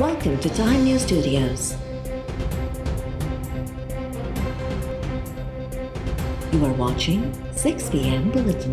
Welcome to Time News Studios. You are watching 6 p.m. Bulletin.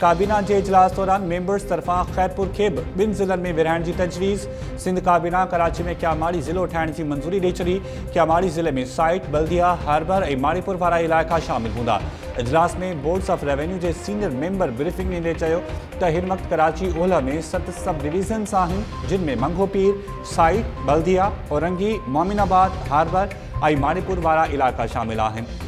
काबीना जे इजलास दौरान members तरफ़ा ख़ैरपुर खे बि ॿिनि ज़िलनि में विरहाइण जी तजवीज़। सिंध काबीना कराची में क्यामाड़ी ज़िलो ठाहिण जी मंज़ूरी ॾेई छॾी क्यामाड़ी ज़िले में साइट, बल्दिया, हार्बर ऐं माड़ीपुर वारा इलाइक़ा शामिल हूंदा। इजलास में बोर्ड्स ऑफ़ रेवेन्यू जे सीनियर मेंबर ब्रीफिंग ॾींदे चयो वक़्तु कराची ओलह में सत सब डिवीज़न्स जिन में मंगो पीर, साइट, बल्दिया, औरंगी, मोमिनाबाद, हार्बर ऐं माणीपुर वारा इलाइक़ा शामिल आहिनि।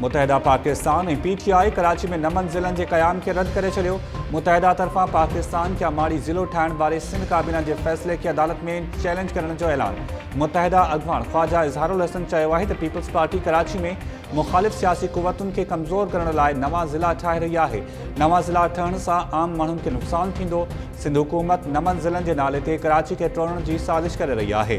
मुतहदा पाकिस्तान ऐं पीटीआई कराची में नमन ज़िलनि जे क़याम खे रद्द करे छॾियो। मुतहदा तरफ़ां पाकिस्तान खे माड़ी ज़िलो ठाहिण वारे सिंध काबीना जे फ़ैसिले खे अदालत में चैलेंज करण मुतहदा अॻवान ख़्वाजा इज़हारुल हसन चयो आहे पीपल्स पार्टी कराची में मुख़ालिफ़ सियासी क़ुवतुनि खे कमज़ोर करण लाइ नवां ज़िला ठाहे रही आहे। नवां ज़िला ठहण सां आम माण्हुनि खे नुक़सानु थींदो। सिंध हुकूमत नमन ज़िलनि जे नाले ते कराची खे टोड़ण जी साज़िश करे रही आहे।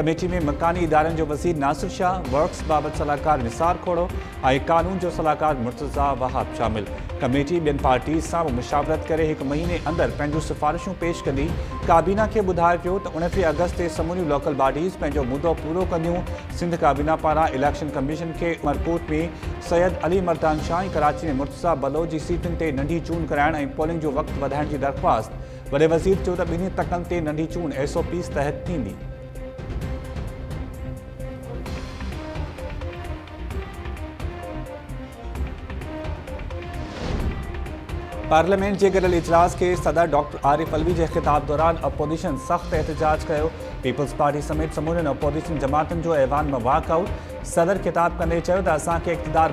कमेटी में मकानी इदारनि जो वज़ीर नासिर शाह, वर्क्स बाबति सलाहकार निसार खोड़ो ऐं कानून जो सलाहकार मुर्तज़ा वहाब शामिल। कमेटी ॿियनि पार्टीज़ सां मुशावरत करे हिकु महीने अंदरि पंहिंजूं सिफ़ारिशूं पेश कंदी। काबीना खे ॿुधाए पियो त उणटीह अगस्त ते समूरियूं लोकल बॉडीज़ पंहिंजो मुदो पूरो कंदियूं। सिंध काबीना पारां इलेक्शन कमीशन खे मरकोट में सैयद अली मर्दान शाह कराची में मुर्तज़ा बलोच जी सीटुनि ते नंढी चूंड कराइण ऐं पोलिंग जो वक़्तु वधाइण जी दरख़्वास्त। वॾे वज़ीर चयो त ॿिन्ही तकनि ते नंढी चूंड एस ओ पीस तहत थींदी। पार्लियामेंट जे गॾियल इजलास खे सदर डॉक्टर आरिफ अलवी जे ख़िताब दौरान अपोज़िशन सख़्तु एहतजाज कयो। पीपल्स पार्टी समेत समूरनि अपोज़िशन जमातुनि जो ऐवान में वॉकआउट सदर ख़िताब कंदे चयो त असांखे इक़्तदार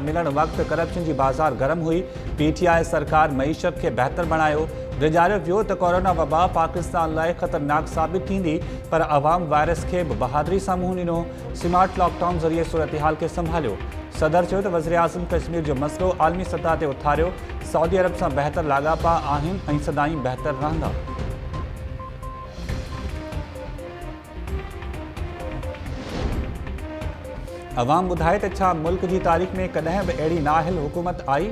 करप्शन जी बाज़ार गरम हुई। पीटीआई सरकार मईशत खे बहितर बणायो। विजारियो वियो त कोरोना वबा पाकिस्तान लाइ ख़तरनाक साबित थींदी, पर अवाम वायरस खे बि बहादुरी सां मुंहुं ॾिनो। स्मार्ट लॉकडाउन ज़रिए सूरत खे संभालियो। सदर चयो त वजी आज़म कश्मीर जो मसइलो आलमी सतह से उथारियो। सऊदी अरब से बेहतर लागापा सदाईं बहितर रहंदा। अवाम ॿुधाए त मुल्क जी तारीख़ में कॾहिं बि अहिड़ी नाहिल हुकूमत आई?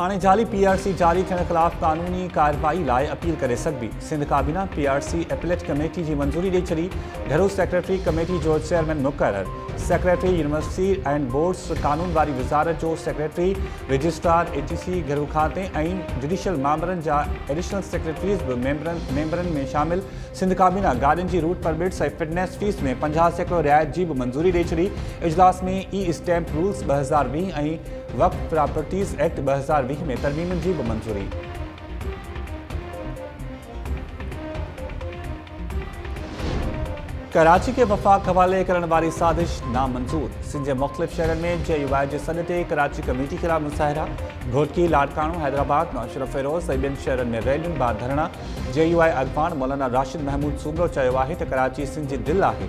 हाणे जाली पी आर सी जारी थियण ख़िलाफ़ क़ानूनी कार्रवाई लाइ अपील करे सघिबी सिंध काबीना पी सी एपलेट कमेटी जी मंज़ूरी ॾेई छॾी घरू सेक्रेटरी कमेटी जो चेयरमैन मुक़ररु सेक्रेटरी यूनिवर्सिटी एंड बोर्ड्स कानून वारी वज़ारत जो सेक्रेटरी, रजिस्ट्रार ए सी घरू खाते जुडिशल मामरनि जा एडिशनल सेक्रेटरीज़ बि मेंबरनि मेंबरनि में शामिल। सिंध काबीना गाॾियुनि जी रूट परमिट्स ऐं फिटनेस फ़ीस में पंजाह सैकड़ो रिआयत जी बि मंज़ूरी ॾेई छॾी इजलास में ई स्टैम्प रूल्स ॿ हज़ार वीह वक़्तु प्रॉपर्टीज़ एक्ट ॿ हज़ार वीह में तरमीमनि जी बि मंज़ूरी। कराची के वफ़ाक़ हवाले वारी साज़िश नामंज़ूर। सिंध जे मुख़्तलिफ़ शहरनि में जे यू आई जे सॾ ते कराची कमेटी ख़िलाफ़ मुसाहिरा। घोटकी, लाड़काणो, हैदराबाद, नौशर फ़िरोज़ ऐं ॿियनि शहरनि में रैलियुनि बाद धरणा जे यू आई अॻवान मौलाना राशिद महमूद सूबरो चयो कराची सिंध जी दिलि आहे।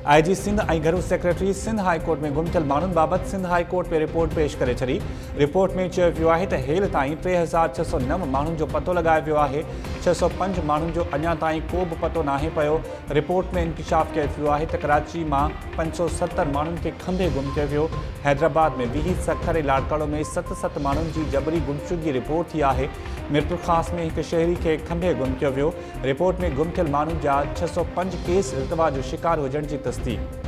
आई जी सिंध ऐं घरू सेक्रेटरी सिंध हाई कोर्ट में गुम थियल बाबति सिंध हाई कोर्ट में रिपोर्ट पेश करे छॾी। रिपोर्ट में त हेल ताईं टे हज़ार छह सौ नव माण्हुनि जो पतो लॻायो वियो आहे। छह सौ पंज माण्हुनि जो अञा ताईं को बि पतो नाहे पियो। रिपोर्ट में इंकशाफ़ कयो आहे त कराची माँ पंज सौ सतरि माण्हुनि खे खंभे गुम कयो हैदराबाद में वीह सखर ऐं लाड़काड़ो में सत सत माण्हुनि जी जबरी गुमशुदगी रिपोर्ट थी आहे। मिरपुर ख़ासि में हिकु शहरी खे खंभे गुम कयो रिपोर्ट में गुम थियल माण्हुनि जा छह सौ पंज केस इल्तवा जो शिकार हुजण जी तस्दीक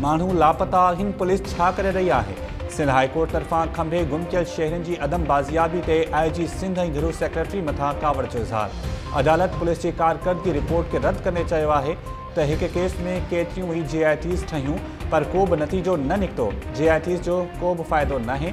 माण्हू लापता पुलिस करे रही आहे। सिंध हाईकोर्ट तरफ़ां खंभे गुम थियल शहरनि जी अदम बाज़ियाबी ते आई जी सिंध ऐं सेक्रेटरी मथां कावड़ जो इज़हार अदालत पुलिस जी कारकर्दगी रिपोर्ट खे रद्द करे चयो आहे त हिक केस में केतिरियूं ई जे ठहियूं, पर को नतीजो न जे टीज़ जो को बि फ़ाइदो नाहे।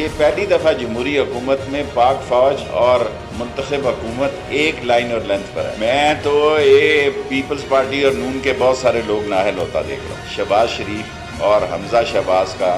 ये पहली दफ़ा जमहूरी हुकूमत में पाक फौज और मंतखब हुकूमत एक लाइन और लेंथ पर है। मैं तो ये पीपल्स पार्टी और नून के बहुत सारे लोग नाहल होता देख रहा हूँ। शबाज शरीफ और हमजा शहबाज का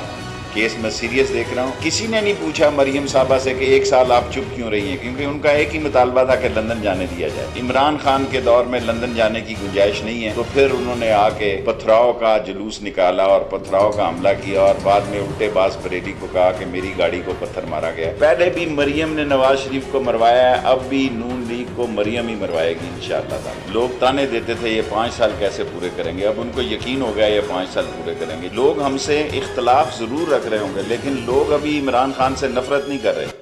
केस मैं सीरियस देख रहा हूँ। किसी ने नहीं पूछा मरियम साहबा से कि एक साल आप चुप क्यों रही हैं? क्योंकि उनका एक ही मुतालबा था कि लंदन जाने दिया जाए। इमरान खान के दौर में लंदन जाने की गुंजाइश नहीं है। तो फिर उन्होंने आके पथराव का जुलूस निकाला और पथराव का हमला किया और बाद में उल्टे बाज बरेली को कहा कि मेरी गाड़ी को पत्थर मारा गया। पहले भी मरियम ने नवाज़ शरीफ को मरवाया अब भी नून लीग को मरियम ही मरवाएगी इन लोग ताने देते थे, ये पाँच साल कैसे पूरे करेंगे? अब उनको यकीन हो गया, ये पाँच साल पूरे करेंगे। लोग हमसे इख्तलाफ ज़रूर रख रहे होंगे लेकिन लोग अभी इमरान खान से नफरत नहीं कर रहे।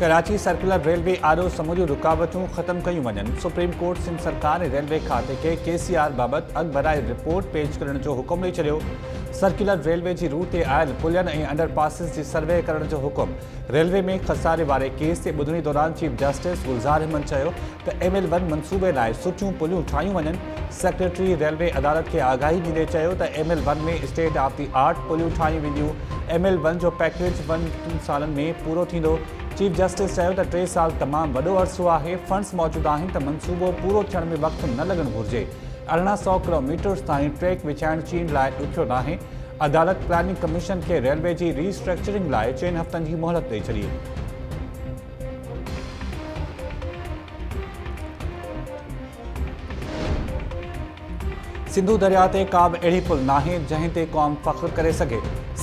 कराची सर्कुलर रेलवे आॾो समूरियूं रुकावटूं ख़त्म कयूं वञनि। सुप्रीम कोर्ट सिंध सरकार रेलवे खाते के सी आर बाबति अॻु भराए रिपोर्ट पेश करण जो हुकुम ॾेई सर्कुलर रेलवे जी रूट ते आयल पुलियनि ऐं अंडरपासिस जी सर्वे करण जो हुकुम। रेलवे में खसारे वारे केस ते ॿुधणी दौरान chief justice Gulzar Ahmed M L one मनसूबे लाइ सुठियूं पुलियूं ठाहियूं वञनि। सेक्रेटरी रेलवे अदालत खे आगाही चयो त एम एल वन में स्टेट ऑफ़ दी आर्ट पुलियूं ठाहियूं वेंदियूं। एम एल वन जो पैकेज वन सालनि में पूरो चीफ जस्टिस टे साल तमामु वॾो अरसो आहे। फंड्स मौजूदु आहिनि त मनसूबो पूरो थियण में वक़्तु न लॻणु घुरिजे। अरिड़हं सौ किलोमीटर्स ताईं ट्रैक विछाइण चीन लाइ ॾुखियो नाहे। अदालत प्लानिंग कमीशन खे रेलवे जी रीस्ट्रक्चरिंग लाइ चइनि हफ़्तनि मोहलत ॾेई छॾी। सिंधु दरिया ते का बि अहिड़ी पुल नाहे, जंहिं ते क़ौम फ़ख्रु करे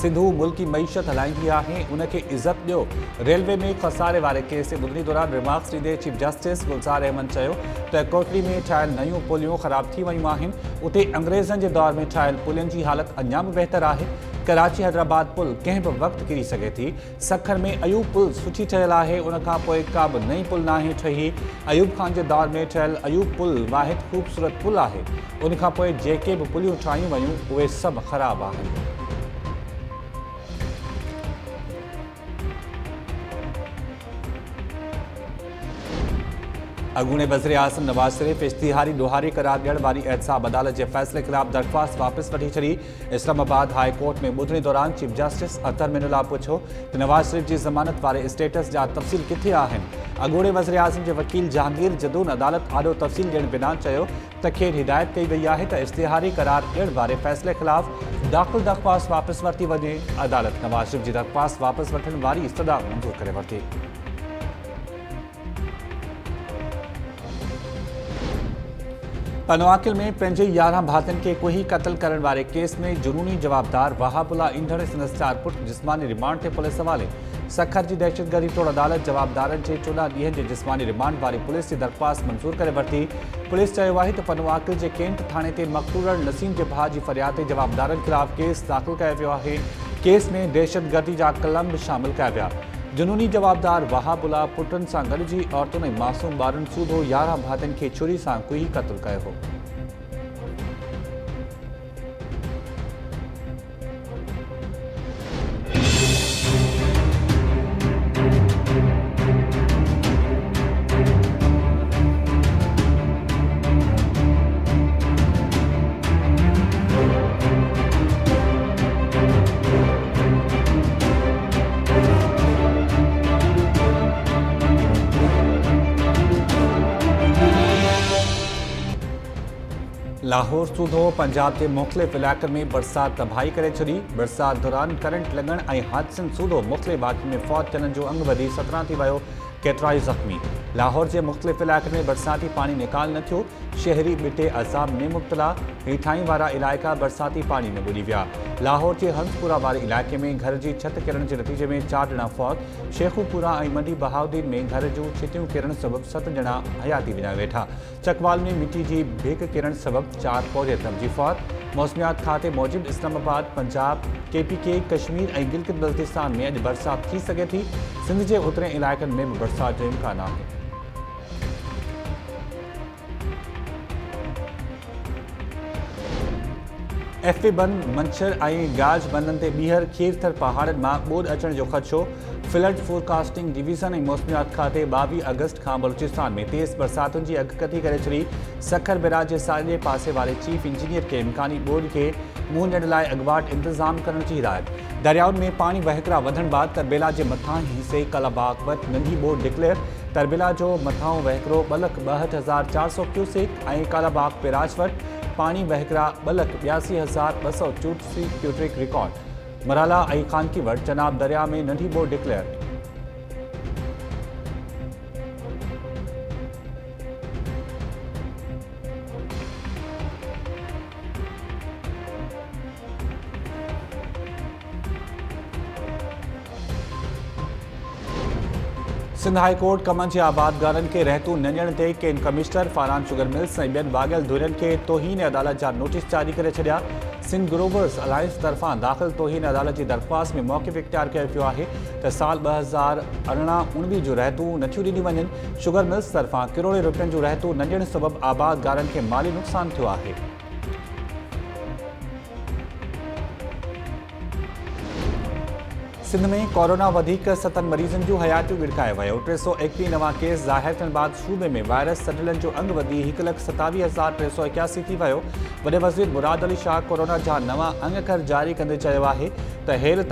सिंधु मुल्की मीशत हलाईंदी आहे। उनखे इज़त ॾियो। रेलवे में खसारे वारे केस जे दौरान रिमार्क्स ॾींदे चीफ जस्टिस गुलज़ार अहमद कोटली में ठहियल नयूं पुलियूं ख़राब थी वयूं आहिनि। उते अंग्रेज़नि दौर में ठहियल पुलियुनि जी हालत अञा बि बहितर आहे। कराची हैदराबाद पुल कंहिं बि वक़्तु किरी सघे थी। सखर में अयूब पुल सुठी ठहियल आहे। उनखां पोइ का नई पुल नाहे ठही। अयूब ख़ान जे दौर में ठहियल अयूब पुल वाहिद ख़ूबसूरत पुल आहे। उनखां पोइ जेके बि पुलियूं ठाहियूं वयूं, उहे सभु ख़राबु अॻूणे वज़ीर आज़म नवाज़ शरीफ़, इश्तिहारी ॾोहारी करार ॾियण वारी एहतसाब अदालत के फ़ैसिले ख़िलाफ़ दरख़्वास्त वापसि वठी छॾी। इस्लामाबाद हाई कोर्ट में ॿुधणी दौरान चीफ जस्टिस अतर मिनुला पुछो त नवाज़ शरीफ़ जी ज़मानत वारे स्टेटस जा तफ़सील किथे आहिनि? अॻूणे वज़ीर आज़म जे वकील जहांगीर जदून अदालत आॾो तफ़सील ॾियण बिना चयो त हिदायत कई आहे त इश्तिहारी करार ॾियण वारे फ़ैसिले ख़िलाफ़ दाख़िल दरख़्वास्त वापसि वरिती वञे अदालत। नवाज़ शरीफ़ जी दरख़्वास्त वापसि वठण वारी इस्तदा मंज़ूर करे वरिती। पनवाकिल में पंहिंजे यारहं भातियुनि खे कुही क़तल करण वारे केस में जुनूनी जवाबदार वहाबुल्ला ईंदड़ सिनस्टार पुट जिस्मानी रिमांड ते पुलिस हवाले सखर जी दहशतगर्दी तोड़ अदालत जवाबदारनि जे चोॾहं ॾींहंनि जे जिस्मानी रिमांड वारी पुलिस जी दरख़्वास्त मंज़ूर करे वरिती पुलिस आहे त पनवाकिल जे कैंट थाणे ते मक़तूर नसीम जे भाउ जी फ़रियाद जवाबदारनि ख़िलाफ़ केस दाख़िल कयो वियो केस में दहशतगर्दी जा कलम शामिल कया विया। जुनूनी जवाबदार वहाबुला पुटन से गॾिजी औरतों ऐं मासूम ॿारनि सूधो यारहं भातियुनि के छुरी से कुही कत्ल कयो हो। लाहौर सूधो, पंजाब के मुख़्तलिफ़ इलाइक़नि में बरसाति तबाही करे छॾी। बरसाति दौरान करंट लॻण ऐं हादसनि सूधो मुख़्तलिफ़ इलाइक़नि में फ़ौत थियण अंग वधी सत्रहं थी वियो। केतिरा ज़ख़्मी लाहौर के मुख़्तलिफ़ इलाइक़नि में बरसाती पानी निकाल न थियो। शहरी ॿिटे अज़ाब में मुब्तला। हेठाई वारा इलाइक़ा बरसाती पानी में ॿुॾी विया। लाहौर के हंसपुरा वारे इलाइक़े में घर की छत किरण के नतीजे में चार ॼणा फ़ौत। शेखुपुरा ऐं मंडी बहाउद्दीन में घर जूं छितियूं किरण सबबि सत ॼणा हयाती विञाए वेठा। चकवाल में मिट्टी की बेग किरण सबबि चार पौधे जी फ़ौत। मौसमियात खाते मूजिब इस्लामाबाद, पंजाब के पी के कश्मीर ऐं गिलगित बल्तिस्तान में अॼु बरसाति थी सघे थी। सिंध जे उतरे इलाइक़नि में बि बरसाति जो इम्कान आहे। एफ़ ए बंद मच्छर ऐं गाज बंदनि ते ॿीहर खीरथर पहाड़नि माँ ॿोॾ अचण जो ख़दशो। फ्लड फोरकास्टिंग डिवीज़न मौसमियात खाते ॿावीह अगस्त खां बलूचिस्तान में तेज़ बरसातुनि जी अॻकथी करे छॾी। सखर बिराज जे साॻे पासे वारे चीफ इंजीनियर खे इम्कानी ॿोॾ खे मुंहुं ॾियण लाइ अॻुवाट इंतज़ाम करण जी हिदायत। दरियाउनि में पाणी वहिकरा वधण बाद तरबेला जे मथां हिसे कलाबाग वटि नंढी ॿोॾ डिक्लेयर तरबेला जो मथां वहिकरो ॿ लख ॿाहठि हज़ार चारि सौ क्यूसेक ऐं कालाबाग पिराज वटि पानी बहकरा बलक बयासी हज़ार ॿ सौ चोटी क्यूट्रिक रिकॉर्ड। मराला ऐं खानकी वट चनाब दरिया में नंढी boat declare. Sindh high court कमनि जे आबादगारनि खे रहतू न ॾियण ते cane commissioner Faran sugar mills ऐं ॿियनि भाॻियल धुरियुनि खे अदालत जा नोटिस जारी करे छॾिया। सिंध ग्रोवर्स अलायंस तरफ़ां दाख़िल तोहीन अदालत जी दरख़्वास्त में मौक़िफ़ इख़्तियार कयो वियो आहे त साल ॿ हज़ार अरिड़हं उणिवीह जूं रहतू नथियूं ॾिनियूं शुगर मिल्स तरफ़ां किरोड़े रुपयनि जूं रहतू न ॾियण सबबि आबादगारनि खे माली नुक़सानु थियो आहे। सिंध में कोरोना सतनि मरीज़नि जूं हयातियूं गिड़काए वियो टे सौ एकवीह नवां केस ज़ाहिर थियण बाद सूबे में वायरस सटिलनि जो अंग वधी हिकु लख सतावीह हज़ार टे सौ थी वियो। वॾे वज़ीर मुराद अली शाह कोरोना जा नवां अंगखर जारी कंदे चयो आहे त हेल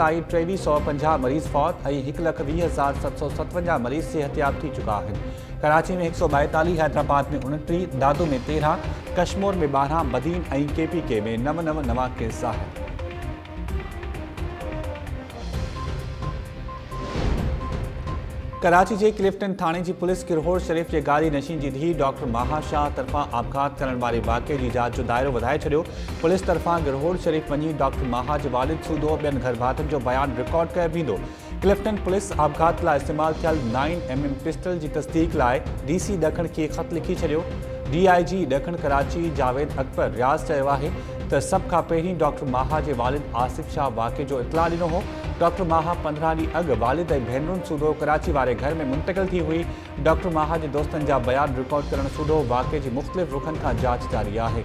सौ पंजाह मरीज़ फ़ौत हिकु लख वीह हज़ार सत सौ सतवंजाह मरीज़ सिहतियाब थी चुका आहिनि। कराची में हिकु सौ ॿाएतालीह, हैदराबाद में उणटीह दादू में तेरहं, कश्मीर में ॿारहं, बदीन ऐं के के में नव नव नवां केस ज़ाहिर। कराची जे क्लिफ्टन थाणे जी पुलिस किरहोर शरीफ़ जे गाड़ी नशीन जी धीउ डॉक्टर माहा शाह तरफ़ां आपघात करण वारे वाक़े जी जाँच जो दाइरो वधाए छॾियो पुलिस तरफ़ां गिरहोर शरीफ़ वञी डॉक्टर माहा जे वालिद सूदो ॿियनि घर भातियुनि जो बयानु रिकॉर्ड कयो वेंदो। क्लिफ्टन पुलिस आपघात लाइ इस्तेमालु थियल नाइन एम एम पिस्टल जी तस्दीक लाइ डी सी ॾखण ख़त लिखी छॾियो। डी आई जी ॾखण कराची जावेद अकबर रियाज़ चयो आहे त सभ खां डॉक्टर माहा जे वालिद आसिफ़ शाह वाक़े जो इतला ॾिनो हो। डॉक्टर माह पंद्रह ॾींहं अग वालिद भेनरुनि सूदो कराची वारे घर में मुंतक़िल हुई। डॉक्टर माह जे दोस्तनि बयान रिकॉर्ड करणु सूधो वाक़े जी मुख़्तलिफ़ रुखनि का जाँच जारी आहे।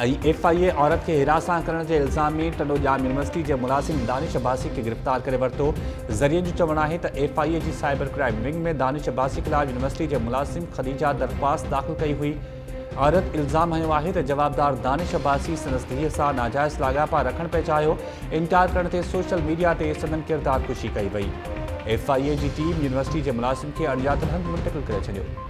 एफ आई ए औरत के हिरासा करण के इल्ज़ाम में टडोजाम यूनिवर्सिटी के मुलाज़िम दानिश अब्बासी के गिरफ़्तार कर वरितो। ज़रिए जो चवणु है तो एफ आई ए की साइबर क्राइम विंग में दानिश अब्बासी ख़िलाफ़ यूनिवर्सिटी के मुलाज़िम ख़दीजा दरख़्वास्त दाख़िल कई हुई। औरत इल्ज़ाम हयो है तो जवाबदार दानिश अब्बासी संदसि धीअ सां नाजाइज़ लाॻापा रखणु पिए चाहियो। इनकार करण ते सोशल मीडिया ते संदन किरदार कुशी कई वई। एफ आई ए की टीम यूनिवर्सिटी के मुलाज़िम के अणॼातल हंधि मुंतक़िल करे छॾियो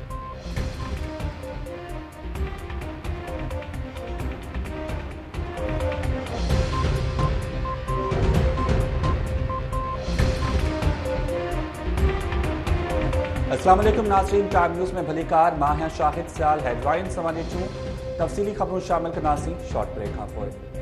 अस्सलाम नासरीन टाइम न्यूज़ में भलीकार कार, माँ शाहिद सियाल, हेडलाइन समाने चूँ। तफ़सीली खबरों शामिल कंदासीं शॉर्ट ब्रेक खां पोइ